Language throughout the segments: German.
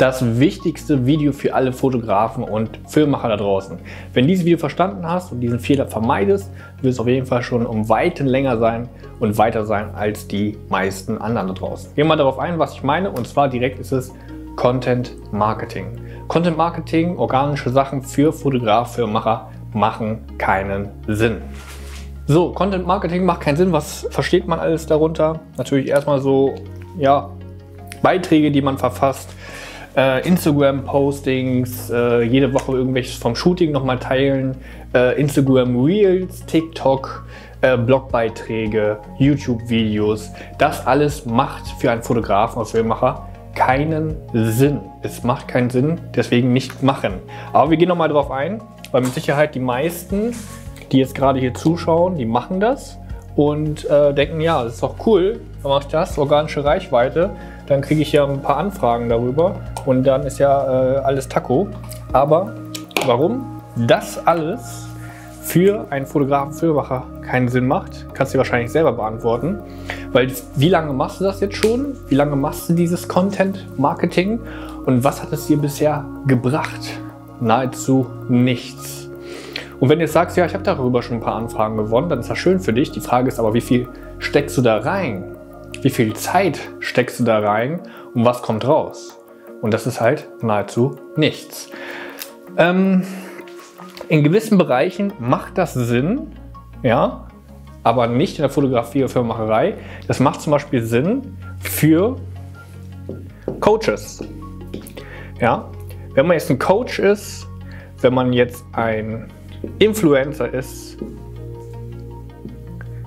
das wichtigste Video für alle Fotografen und Filmemacher da draußen. Wenn du dieses Video verstanden hast und diesen Fehler vermeidest, wird es auf jeden Fall schon um Weiten länger sein und weiter sein als die meisten anderen da draußen. Gehen wir mal darauf ein, was ich meine und zwar direkt ist es Content Marketing. Content Marketing, organische Sachen für Fotograf, Filmemacher machen keinen Sinn. So, Content Marketing macht keinen Sinn. Was versteht man alles darunter? Natürlich erstmal so, ja, Beiträge, die man verfasst, äh, Instagram-Postings, äh, jede Woche irgendwelches vom Shooting nochmal teilen, äh, Instagram Reels, TikTok, äh, Blogbeiträge, YouTube-Videos. Das alles macht für einen Fotografen oder Filmemacher keinen Sinn. Es macht keinen Sinn, deswegen nicht machen. Aber wir gehen nochmal drauf ein, weil mit Sicherheit die meisten die jetzt gerade hier zuschauen, die machen das und äh, denken, ja, das ist doch cool, dann mache ich das, organische Reichweite, dann kriege ich ja ein paar Anfragen darüber und dann ist ja äh, alles Taco. Aber warum das alles für einen Fotografen, Filmemacher keinen Sinn macht, kannst du dir wahrscheinlich selber beantworten. Weil wie lange machst du das jetzt schon? Wie lange machst du dieses Content Marketing? Und was hat es dir bisher gebracht? Nahezu nichts. Und wenn du jetzt sagst, ja, ich habe darüber schon ein paar Anfragen gewonnen, dann ist das schön für dich. Die Frage ist aber, wie viel steckst du da rein? Wie viel Zeit steckst du da rein und was kommt raus? Und das ist halt nahezu nichts. Ähm, in gewissen Bereichen macht das Sinn, ja, aber nicht in der Fotografie oder Filmemacherei. Das macht zum Beispiel Sinn für Coaches. Ja, wenn man jetzt ein Coach ist, wenn man jetzt ein Influencer ist,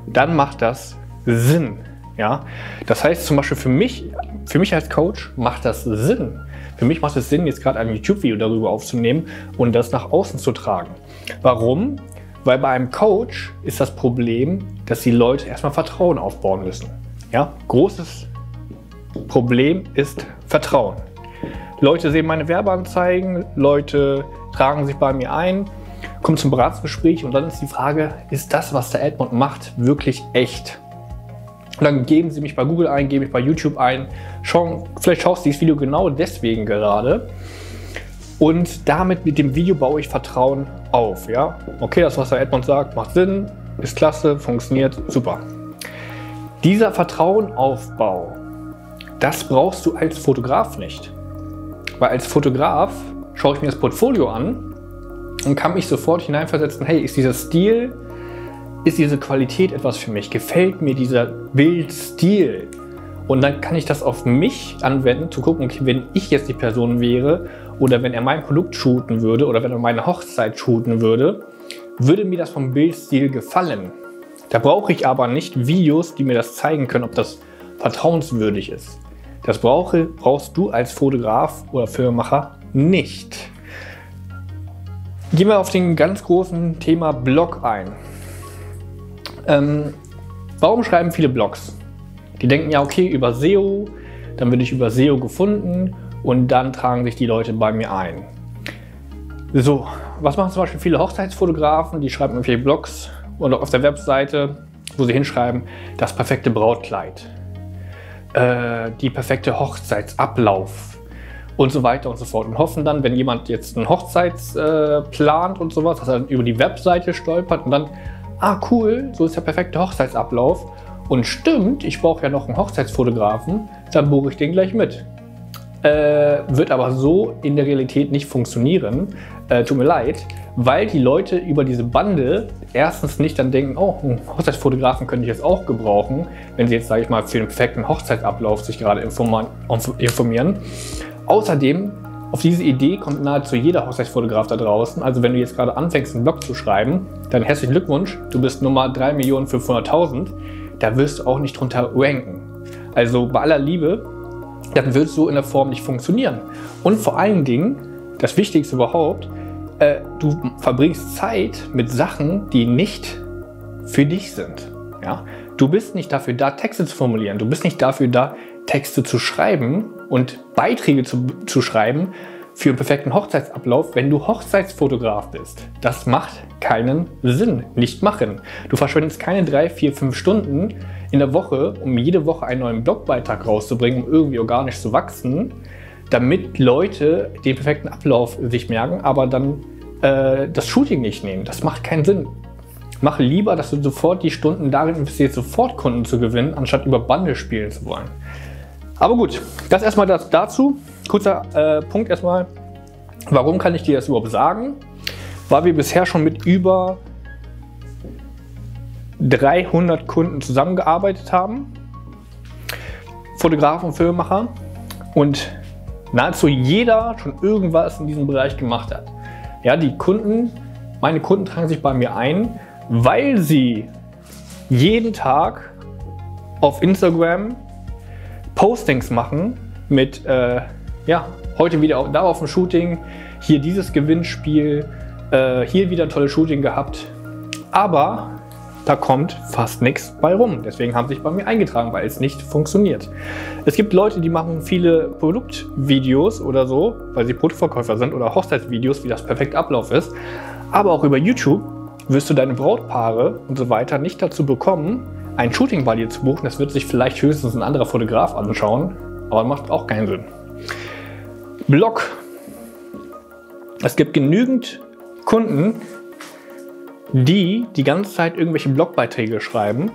dann macht das Sinn. Ja? Das heißt zum Beispiel für mich, für mich als Coach macht das Sinn. Für mich macht es Sinn, jetzt gerade ein YouTube-Video darüber aufzunehmen und das nach außen zu tragen. Warum? Weil bei einem Coach ist das Problem, dass die Leute erstmal Vertrauen aufbauen müssen. Ja? Großes Problem ist Vertrauen. Leute sehen meine Werbeanzeigen, Leute tragen sich bei mir ein, kommt zum Beratungsgespräch und dann ist die Frage, ist das, was der Edmund macht, wirklich echt? Und dann geben Sie mich bei Google ein, geben mich bei YouTube ein, schauen, vielleicht schaust du dieses Video genau deswegen gerade. Und damit mit dem Video baue ich Vertrauen auf. Ja? Okay, das, was der Edmund sagt, macht Sinn, ist klasse, funktioniert, super. Dieser Vertrauenaufbau, das brauchst du als Fotograf nicht. Weil als Fotograf schaue ich mir das Portfolio an und kann mich sofort hineinversetzen, hey, ist dieser Stil, ist diese Qualität etwas für mich? Gefällt mir dieser Bildstil? Und dann kann ich das auf mich anwenden, zu gucken, okay, wenn ich jetzt die Person wäre oder wenn er mein Produkt shooten würde oder wenn er meine Hochzeit shooten würde, würde mir das vom Bildstil gefallen. Da brauche ich aber nicht Videos, die mir das zeigen können, ob das vertrauenswürdig ist. Das brauche, brauchst du als Fotograf oder Filmemacher nicht. Gehen wir auf den ganz großen Thema Blog ein. Ähm, warum schreiben viele Blogs? Die denken ja, okay, über SEO, dann werde ich über SEO gefunden und dann tragen sich die Leute bei mir ein. So, was machen zum Beispiel viele Hochzeitsfotografen? Die schreiben irgendwelche Blogs oder auf der Webseite, wo sie hinschreiben, das perfekte Brautkleid, äh, die perfekte Hochzeitsablauf, und so weiter und so fort. Und hoffen dann, wenn jemand jetzt einen Hochzeits äh, plant und sowas, dass er dann über die Webseite stolpert und dann, ah cool, so ist der perfekte Hochzeitsablauf. Und stimmt, ich brauche ja noch einen Hochzeitsfotografen, dann buche ich den gleich mit. Äh, wird aber so in der Realität nicht funktionieren. Äh, tut mir leid, weil die Leute über diese Bande erstens nicht dann denken, oh, einen Hochzeitsfotografen könnte ich jetzt auch gebrauchen, wenn sie jetzt, sage ich mal, für den perfekten Hochzeitsablauf sich gerade informieren. Außerdem, auf diese Idee kommt nahezu jeder Hochzeitsfotograf da draußen. Also wenn du jetzt gerade anfängst, einen Blog zu schreiben, dann herzlichen Glückwunsch, du bist Nummer 3.500.000. Da wirst du auch nicht drunter ranken. Also bei aller Liebe, dann wird es so in der Form nicht funktionieren. Und vor allen Dingen, das Wichtigste überhaupt, äh, du verbringst Zeit mit Sachen, die nicht für dich sind. Ja? Du bist nicht dafür da, Texte zu formulieren. Du bist nicht dafür da, Texte zu schreiben und Beiträge zu, zu schreiben für einen perfekten Hochzeitsablauf, wenn du Hochzeitsfotograf bist. Das macht keinen Sinn. Nicht machen. Du verschwendest keine drei, vier, fünf Stunden in der Woche, um jede Woche einen neuen Blogbeitrag rauszubringen, um irgendwie organisch zu wachsen. damit Leute den perfekten Ablauf sich merken, aber dann äh, das Shooting nicht nehmen. Das macht keinen Sinn. Mach lieber, dass du sofort die Stunden darin investierst, sofort Kunden zu gewinnen, anstatt über Bande spielen zu wollen. Aber gut, das erstmal das dazu. Kurzer äh, Punkt erstmal. Warum kann ich dir das überhaupt sagen? Weil wir bisher schon mit über 300 Kunden zusammengearbeitet haben. Fotografen, Filmemacher. Und nahezu jeder schon irgendwas in diesem Bereich gemacht hat. Ja, die Kunden, meine Kunden tragen sich bei mir ein, weil sie jeden Tag auf Instagram Postings machen mit, äh, ja, heute wieder da auf dem Shooting, hier dieses Gewinnspiel, äh, hier wieder tolles Shooting gehabt. Aber da kommt fast nichts bei rum. Deswegen haben sie sich bei mir eingetragen, weil es nicht funktioniert. Es gibt Leute, die machen viele Produktvideos oder so, weil sie Produktverkäufer sind oder Hochzeitsvideos, wie das perfekt Ablauf ist. Aber auch über YouTube wirst du deine Brautpaare und so weiter nicht dazu bekommen, ein Shooting bei dir zu buchen. Das wird sich vielleicht höchstens ein anderer Fotograf anschauen, aber macht auch keinen Sinn. Blog. Es gibt genügend Kunden, die die ganze Zeit irgendwelche Blogbeiträge schreiben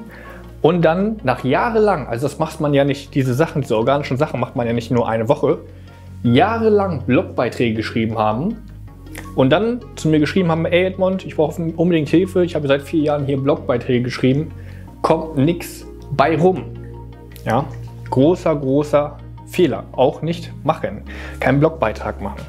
und dann nach jahrelang, also das macht man ja nicht, diese Sachen, diese organischen Sachen macht man ja nicht nur eine Woche, jahrelang Blogbeiträge geschrieben haben und dann zu mir geschrieben haben, ey Edmond, ich brauche unbedingt Hilfe, ich habe seit vier Jahren hier Blogbeiträge geschrieben, kommt nichts bei rum. Ja, großer, großer Fehler. Auch nicht machen. Keinen Blogbeitrag machen.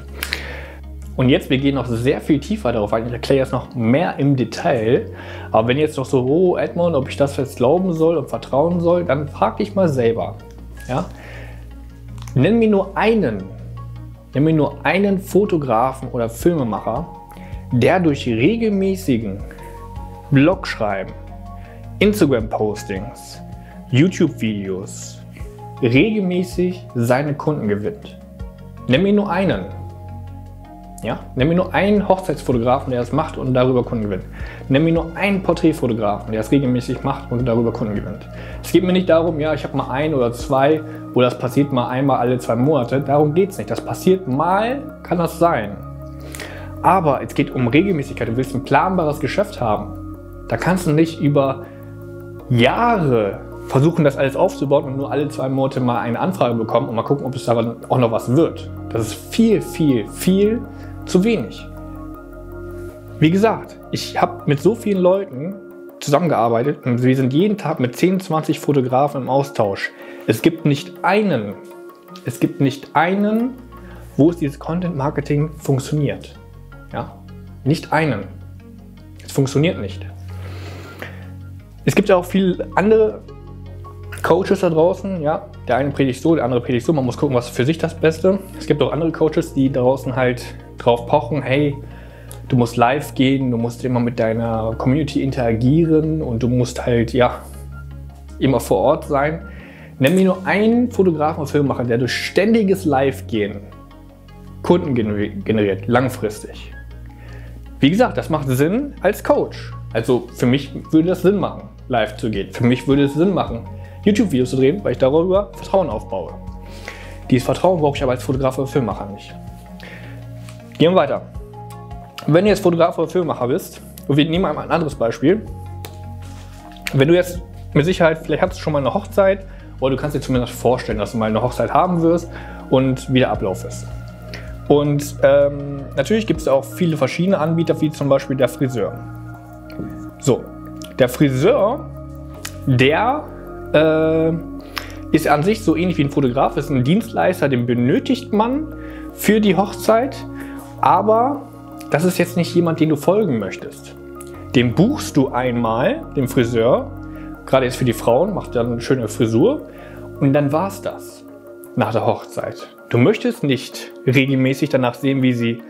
Und jetzt, wir gehen noch sehr viel tiefer darauf ein. Ich erkläre jetzt noch mehr im Detail. Aber wenn jetzt noch so, oh Edmond, ob ich das jetzt glauben soll und vertrauen soll, dann frag dich mal selber. Ja? Nenn mir nur einen, nenn mir nur einen Fotografen oder Filmemacher, der durch regelmäßigen Blogschreiben, Instagram-Postings, YouTube-Videos regelmäßig seine Kunden gewinnt. Nenn mir nur einen. Ja? Nenn mir nur einen Hochzeitsfotografen, der das macht und darüber Kunden gewinnt. Nenn mir nur einen Porträtfotografen, der es regelmäßig macht und darüber Kunden gewinnt. Es geht mir nicht darum, ja, ich habe mal ein oder zwei oder das passiert mal einmal alle zwei Monate. Darum geht es nicht. Das passiert mal, kann das sein. Aber es geht um Regelmäßigkeit. Du willst ein planbares Geschäft haben. Da kannst du nicht über Jahre versuchen, das alles aufzubauen und nur alle zwei Monate mal eine Anfrage bekommen und mal gucken, ob es daran auch noch was wird. Das ist viel, viel, viel zu wenig. Wie gesagt, ich habe mit so vielen Leuten zusammengearbeitet und wir sind jeden Tag mit 10, 20 Fotografen im Austausch. Es gibt nicht einen, es gibt nicht einen, wo es dieses Content Marketing funktioniert. Ja? Nicht einen. Es funktioniert nicht. Es gibt ja auch viele andere Coaches da draußen, ja. Der eine predigt so, der andere predigt so. Man muss gucken, was für sich das Beste. Es gibt auch andere Coaches, die draußen halt drauf pochen, hey, du musst live gehen, du musst immer mit deiner Community interagieren und du musst halt, ja, immer vor Ort sein. Nenn mir nur einen Fotografen und Filmemacher, der durch ständiges Live-Gehen Kunden generiert, langfristig. Wie gesagt, das macht Sinn als Coach. Also für mich würde das Sinn machen, live zu gehen. Für mich würde es Sinn machen, YouTube-Videos zu drehen, weil ich darüber Vertrauen aufbaue. Dieses Vertrauen brauche ich aber als Fotograf oder Filmmacher nicht. Gehen wir weiter. Wenn du jetzt Fotograf oder Filmmacher bist, und wir nehmen einmal ein anderes Beispiel. Wenn du jetzt mit Sicherheit, vielleicht hattest du schon mal eine Hochzeit, oder du kannst dir zumindest vorstellen, dass du mal eine Hochzeit haben wirst und wie der Ablauf ist. Und ähm, natürlich gibt es auch viele verschiedene Anbieter, wie zum Beispiel der Friseur. Der Friseur, der äh, ist an sich so ähnlich wie ein Fotograf, ist ein Dienstleister, den benötigt man für die Hochzeit, aber das ist jetzt nicht jemand, den du folgen möchtest. Den buchst du einmal, den Friseur, gerade jetzt für die Frauen, macht dann eine schöne Frisur und dann war es das nach der Hochzeit. Du möchtest nicht regelmäßig danach sehen, wie sie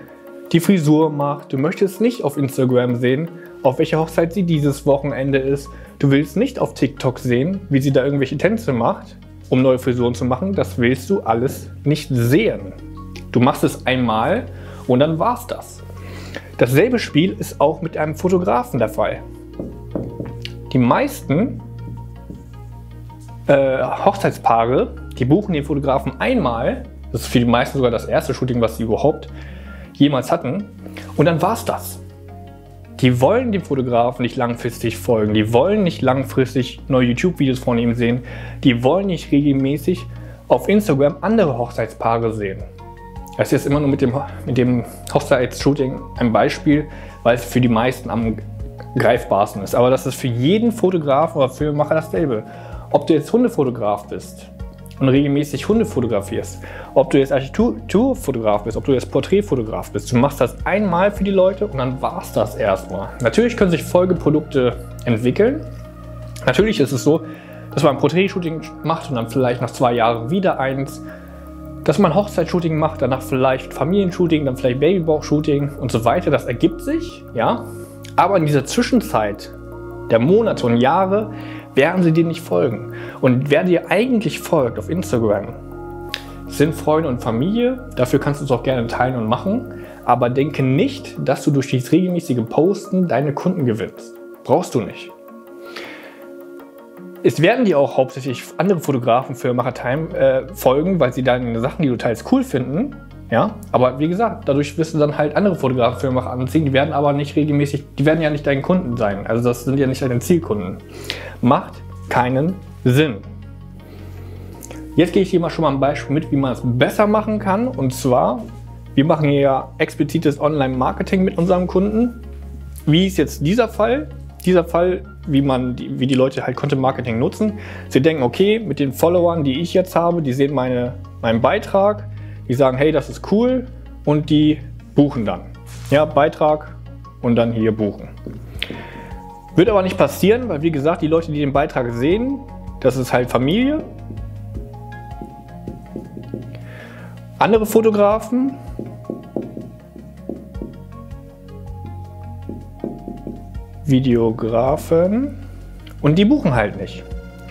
die Frisur macht. Du möchtest nicht auf Instagram sehen, auf welcher Hochzeit sie dieses Wochenende ist. Du willst nicht auf TikTok sehen, wie sie da irgendwelche Tänze macht, um neue Frisuren zu machen. Das willst du alles nicht sehen. Du machst es einmal und dann war's das. Dasselbe Spiel ist auch mit einem Fotografen der Fall. Die meisten äh, Hochzeitspaare, die buchen den Fotografen einmal Das ist für die meisten sogar das erste Shooting, was sie überhaupt jemals hatten. Und dann war es das. Die wollen dem Fotografen nicht langfristig folgen. Die wollen nicht langfristig neue YouTube-Videos von ihm sehen. Die wollen nicht regelmäßig auf Instagram andere Hochzeitspaare sehen. Das ist jetzt immer nur mit dem, mit dem Hochzeitsshooting ein Beispiel, weil es für die meisten am greifbarsten ist. Aber das ist für jeden Fotografen oder Filmemacher dasselbe. Ob du jetzt Hundefotograf bist und regelmäßig Hunde fotografierst, ob du jetzt Architekturfotograf bist, ob du jetzt Porträtfotograf bist, du machst das einmal für die Leute und dann war es das erstmal. Natürlich können sich Folgeprodukte entwickeln. Natürlich ist es so, dass man ein Porträtshooting macht und dann vielleicht nach zwei Jahren wieder eins, dass man Hochzeitsshooting macht, danach vielleicht Familienshooting, dann vielleicht Babybauchshooting und so weiter. Das ergibt sich, ja. Aber in dieser Zwischenzeit der Monate und Jahre werden sie dir nicht folgen. Und wer dir eigentlich folgt auf Instagram, sind Freunde und Familie. Dafür kannst du es auch gerne teilen und machen. Aber denke nicht, dass du durch dieses regelmäßige Posten deine Kunden gewinnst. Brauchst du nicht. Es werden dir auch hauptsächlich andere Fotografen für Machertime äh, folgen, weil sie deine Sachen, die du teilst, cool finden. Ja, aber wie gesagt, dadurch wirst du dann halt andere Fotografen für Macher anziehen. Die werden aber nicht regelmäßig, die werden ja nicht deine Kunden sein. Also das sind ja nicht deine Zielkunden. Macht keinen Sinn. Jetzt gehe ich dir mal schon mal ein Beispiel mit, wie man es besser machen kann. Und zwar, wir machen hier ja explizites Online-Marketing mit unserem Kunden. Wie ist jetzt dieser Fall? Dieser Fall, wie, man, wie die Leute halt Content-Marketing nutzen. Sie denken, okay, mit den Followern, die ich jetzt habe, die sehen meine, meinen Beitrag, die sagen, hey, das ist cool und die buchen dann. Ja, Beitrag und dann hier buchen. Wird aber nicht passieren, weil wie gesagt, die Leute, die den Beitrag sehen, das ist halt Familie. Andere Fotografen Videografen und die buchen halt nicht.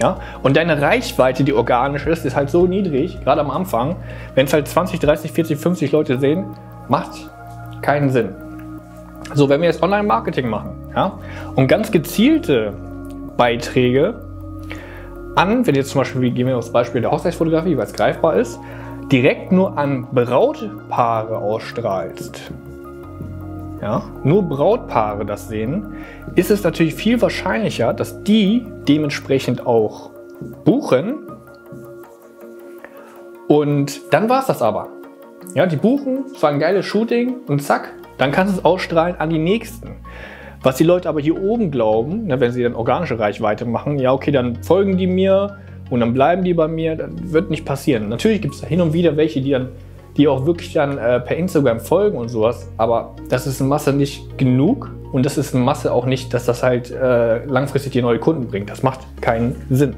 Ja? Und deine Reichweite, die organisch ist, ist halt so niedrig, gerade am Anfang, wenn es halt 20, 30, 40, 50 Leute sehen, macht keinen Sinn. So, wenn wir jetzt Online-Marketing machen ja, und ganz gezielte Beiträge an, wenn jetzt zum Beispiel, gehen wir aufs Beispiel der Hochzeitsfotografie, weil es greifbar ist, direkt nur an Brautpaare ausstrahlst, ja, nur Brautpaare das sehen, ist es natürlich viel wahrscheinlicher, dass die dementsprechend auch buchen. Und dann war es das aber. Ja, die buchen, es war ein geiles Shooting und zack, dann kannst du es ausstrahlen an die nächsten. Was die Leute aber hier oben glauben, ne, wenn sie dann organische Reichweite machen, ja okay, dann folgen die mir und dann bleiben die bei mir, das wird nicht passieren. Natürlich gibt es hin und wieder welche, die dann die auch wirklich dann äh, per Instagram folgen und sowas. Aber das ist in Masse nicht genug und das ist in Masse auch nicht, dass das halt äh, langfristig die neue Kunden bringt. Das macht keinen Sinn.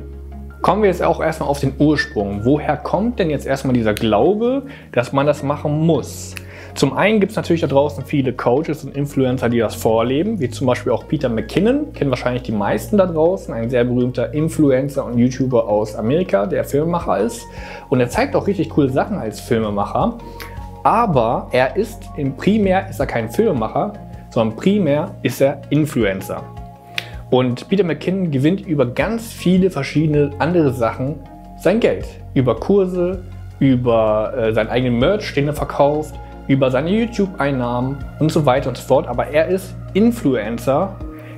Kommen wir jetzt auch erstmal auf den Ursprung. Woher kommt denn jetzt erstmal dieser Glaube, dass man das machen muss? Zum einen gibt es natürlich da draußen viele Coaches und Influencer, die das vorleben, wie zum Beispiel auch Peter McKinnon, kennen wahrscheinlich die meisten da draußen, ein sehr berühmter Influencer und YouTuber aus Amerika, der Filmemacher ist. Und er zeigt auch richtig coole Sachen als Filmemacher. Aber er ist, im primär ist er kein Filmemacher, sondern primär ist er Influencer. Und Peter McKinnon gewinnt über ganz viele verschiedene andere Sachen sein Geld. Über Kurse, über äh, seinen eigenen Merch, den er verkauft, über seine YouTube-Einnahmen und so weiter und so fort. Aber er ist Influencer,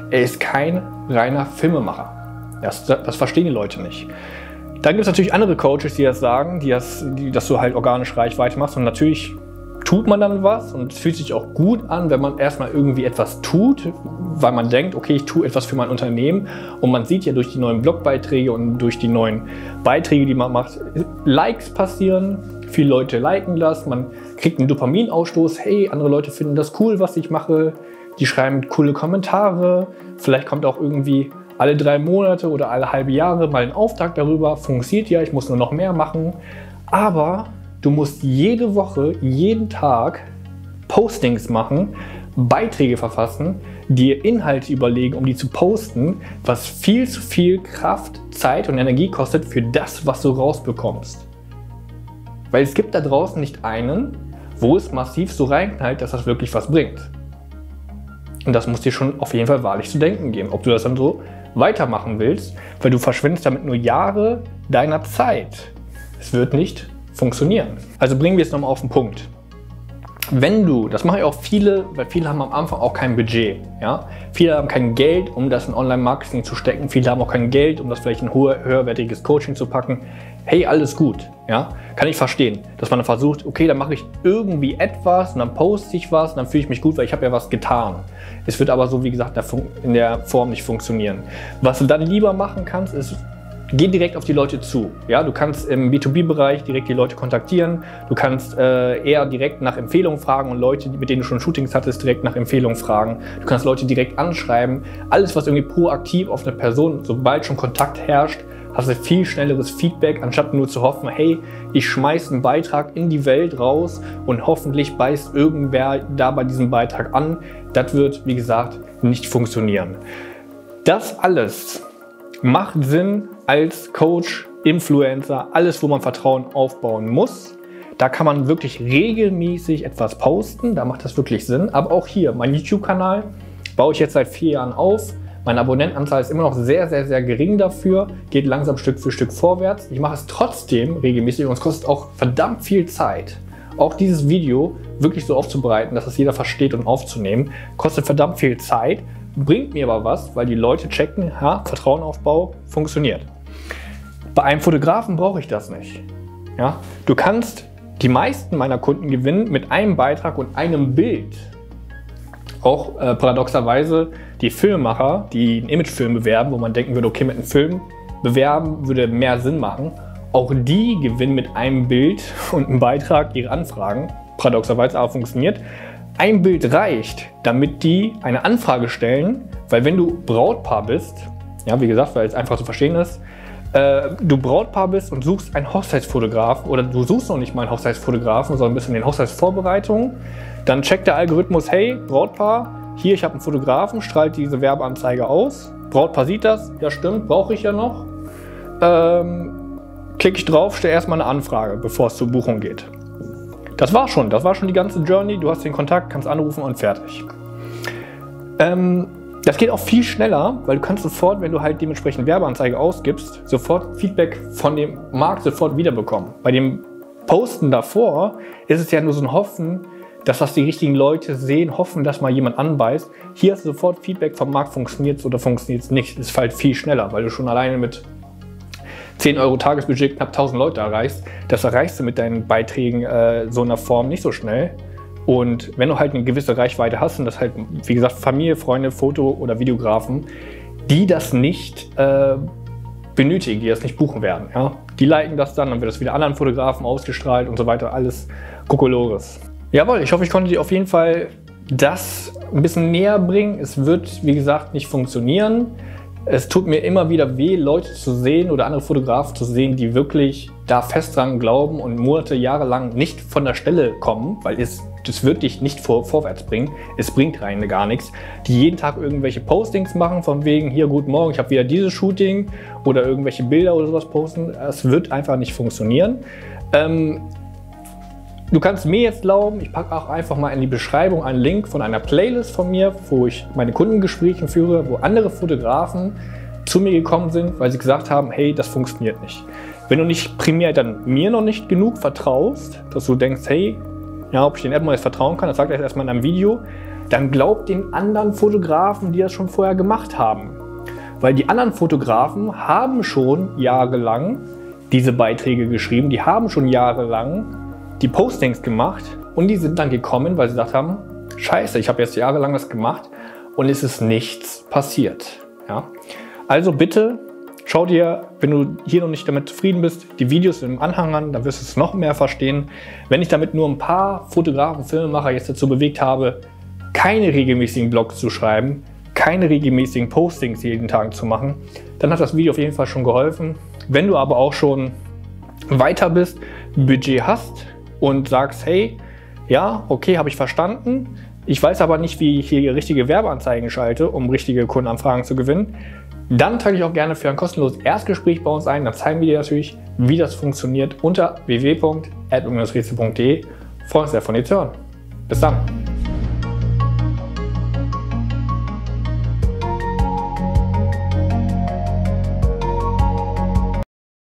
er ist kein reiner Filmemacher. Das, das verstehen die Leute nicht. Dann gibt es natürlich andere Coaches, die das sagen, die das, die, dass du halt organisch Reichweite machst. Und natürlich tut man dann was und es fühlt sich auch gut an, wenn man erstmal irgendwie etwas tut, weil man denkt, okay, ich tue etwas für mein Unternehmen und man sieht ja durch die neuen Blogbeiträge und durch die neuen Beiträge, die man macht, Likes passieren, viele Leute liken das, man kriegt einen Dopaminausstoß, hey, andere Leute finden das cool, was ich mache, die schreiben coole Kommentare, vielleicht kommt auch irgendwie alle drei Monate oder alle halbe Jahre mal ein Auftrag darüber, funktioniert ja, ich muss nur noch mehr machen, aber du musst jede Woche, jeden Tag Postings machen, Beiträge verfassen, dir Inhalte überlegen, um die zu posten, was viel zu viel Kraft, Zeit und Energie kostet für das, was du rausbekommst. Weil es gibt da draußen nicht einen, wo es massiv so reinknallt, dass das wirklich was bringt. Und das muss dir schon auf jeden Fall wahrlich zu denken geben, ob du das dann so weitermachen willst, weil du verschwendest damit nur Jahre deiner Zeit. Es wird nicht funktionieren. Also bringen wir es nochmal auf den Punkt. Wenn du, das machen ja auch viele, weil viele haben am Anfang auch kein Budget. Ja? Viele haben kein Geld, um das in Online-Marketing zu stecken. Viele haben auch kein Geld, um das vielleicht in hohe, höherwertiges Coaching zu packen. Hey, alles gut. Ja? Kann ich verstehen, dass man dann versucht, okay, dann mache ich irgendwie etwas und dann poste ich was und dann fühle ich mich gut, weil ich habe ja was getan. Es wird aber so, wie gesagt, in der Form nicht funktionieren. Was du dann lieber machen kannst, ist geh direkt auf die Leute zu. Ja, du kannst im B2B-Bereich direkt die Leute kontaktieren. Du kannst äh, eher direkt nach Empfehlungen fragen und Leute, mit denen du schon Shootings hattest, direkt nach Empfehlungen fragen. Du kannst Leute direkt anschreiben. Alles, was irgendwie proaktiv auf eine Person, sobald schon Kontakt herrscht, hast du viel schnelleres Feedback, anstatt nur zu hoffen, hey, ich schmeiße einen Beitrag in die Welt raus und hoffentlich beißt irgendwer da bei diesem Beitrag an. Das wird, wie gesagt, nicht funktionieren. Das alles macht Sinn als Coach, Influencer, alles, wo man Vertrauen aufbauen muss. Da kann man wirklich regelmäßig etwas posten, da macht das wirklich Sinn. Aber auch hier, mein YouTube-Kanal baue ich jetzt seit vier Jahren auf. Meine Abonnentenanzahl ist immer noch sehr, sehr, sehr gering dafür, geht langsam Stück für Stück vorwärts. Ich mache es trotzdem regelmäßig und es kostet auch verdammt viel Zeit. Auch dieses Video wirklich so aufzubereiten, dass es jeder versteht und aufzunehmen, kostet verdammt viel Zeit bringt mir aber was, weil die Leute checken, ha, Vertrauenaufbau funktioniert. Bei einem Fotografen brauche ich das nicht. Ja? Du kannst die meisten meiner Kunden gewinnen mit einem Beitrag und einem Bild. Auch äh, paradoxerweise die Filmemacher, die einen Imagefilm bewerben, wo man denken würde, okay, mit einem Film bewerben würde mehr Sinn machen. Auch die gewinnen mit einem Bild und einem Beitrag ihre Anfragen. Paradoxerweise aber funktioniert ein Bild reicht, damit die eine Anfrage stellen, weil wenn du Brautpaar bist, ja, wie gesagt, weil es einfach zu verstehen ist, äh, du Brautpaar bist und suchst einen Hochzeitsfotograf oder du suchst noch nicht mal einen Hochzeitsfotografen, sondern bist in den Hochzeitsvorbereitungen, dann checkt der Algorithmus, hey, Brautpaar, hier, ich habe einen Fotografen, strahlt diese Werbeanzeige aus. Brautpaar sieht das, ja stimmt, brauche ich ja noch. Ähm, klicke ich drauf, stelle erstmal eine Anfrage, bevor es zur Buchung geht. Das war schon, das war schon die ganze Journey. Du hast den Kontakt, kannst anrufen und fertig. Ähm, das geht auch viel schneller, weil du kannst sofort, wenn du halt dementsprechend Werbeanzeige ausgibst, sofort Feedback von dem Markt sofort wiederbekommen. Bei dem Posten davor ist es ja nur so ein Hoffen, dass das die richtigen Leute sehen, hoffen, dass mal jemand anbeißt. Hier hast du sofort Feedback vom Markt, funktioniert es oder funktioniert es nicht. Es fällt viel schneller, weil du schon alleine mit 10 Euro Tagesbudget knapp 1000 Leute erreichst, das erreichst du mit deinen Beiträgen äh, so einer Form nicht so schnell. Und wenn du halt eine gewisse Reichweite hast und das halt, wie gesagt, Familie, Freunde, Foto- oder Videografen, die das nicht äh, benötigen, die das nicht buchen werden. Ja? Die liken das dann, dann wird das wieder anderen Fotografen ausgestrahlt und so weiter. Alles Kokolores. Jawohl, ich hoffe, ich konnte dir auf jeden Fall das ein bisschen näher bringen. Es wird, wie gesagt, nicht funktionieren. Es tut mir immer wieder weh, Leute zu sehen oder andere Fotografen zu sehen, die wirklich da fest dran glauben und Monate, Jahre lang nicht von der Stelle kommen, weil es das wird dich nicht vor, vorwärts bringen. Es bringt rein gar nichts. Die jeden Tag irgendwelche Postings machen, von wegen, hier, guten Morgen, ich habe wieder dieses Shooting oder irgendwelche Bilder oder sowas posten. Es wird einfach nicht funktionieren. Ähm, Du kannst mir jetzt glauben, ich packe auch einfach mal in die Beschreibung einen Link von einer Playlist von mir, wo ich meine Kundengespräche führe, wo andere Fotografen zu mir gekommen sind, weil sie gesagt haben, hey, das funktioniert nicht. Wenn du nicht primär dann mir noch nicht genug vertraust, dass du denkst, hey, ja, ob ich den App mal jetzt vertrauen kann, das sagt er jetzt erstmal in einem Video, dann glaub den anderen Fotografen, die das schon vorher gemacht haben. Weil die anderen Fotografen haben schon jahrelang diese Beiträge geschrieben, die haben schon jahrelang die Postings gemacht und die sind dann gekommen, weil sie gesagt haben, scheiße, ich habe jetzt jahrelang das gemacht und es ist nichts passiert. Ja? Also bitte schau dir, wenn du hier noch nicht damit zufrieden bist, die Videos im Anhang an, dann wirst du es noch mehr verstehen. Wenn ich damit nur ein paar Fotografen, Filmemacher jetzt dazu bewegt habe, keine regelmäßigen Blogs zu schreiben, keine regelmäßigen Postings jeden Tag zu machen, dann hat das Video auf jeden Fall schon geholfen. Wenn du aber auch schon weiter bist, Budget hast, und sagst, hey, ja, okay, habe ich verstanden. Ich weiß aber nicht, wie ich hier richtige Werbeanzeigen schalte, um richtige Kundenanfragen zu gewinnen. Dann trage ich auch gerne für ein kostenloses Erstgespräch bei uns ein. Dann zeigen wir dir natürlich, wie das funktioniert unter www.ad-rätsel.de. Freuen uns sehr von dir zu hören. Bis dann.